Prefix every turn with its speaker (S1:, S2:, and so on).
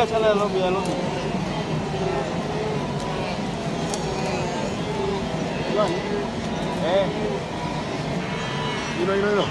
S1: Shika sana ya lobi ya lobi. Eh. Ino ino ino.